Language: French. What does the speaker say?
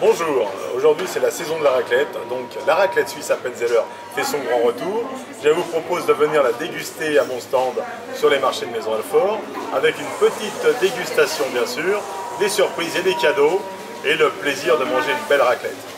Bonjour, aujourd'hui c'est la saison de la raclette, donc la raclette suisse à Penzeller fait son grand retour. Je vous propose de venir la déguster à mon stand sur les marchés de Maison Alfort, avec une petite dégustation bien sûr, des surprises et des cadeaux, et le plaisir de manger une belle raclette.